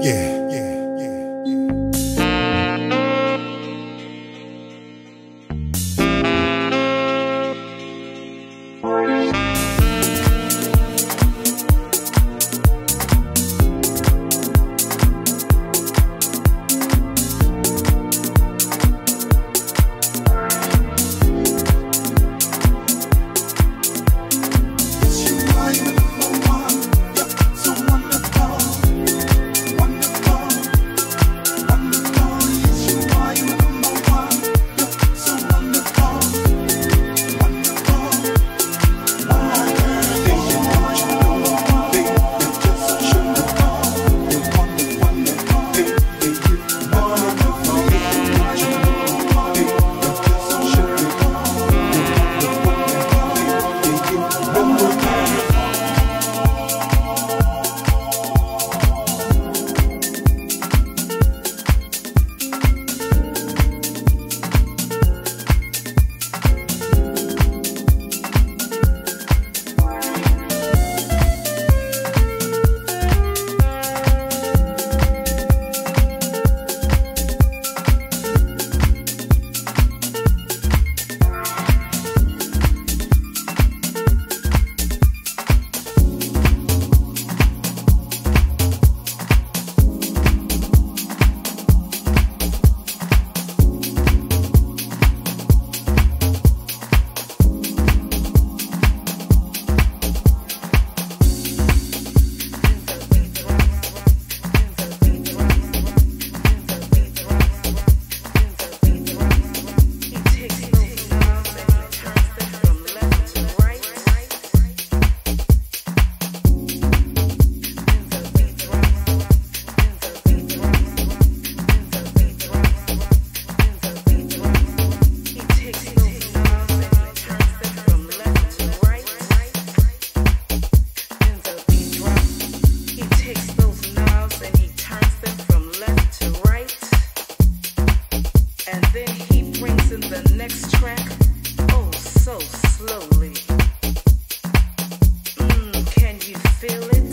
Yeah. brings in the next track, oh so slowly. Mm, can you feel it?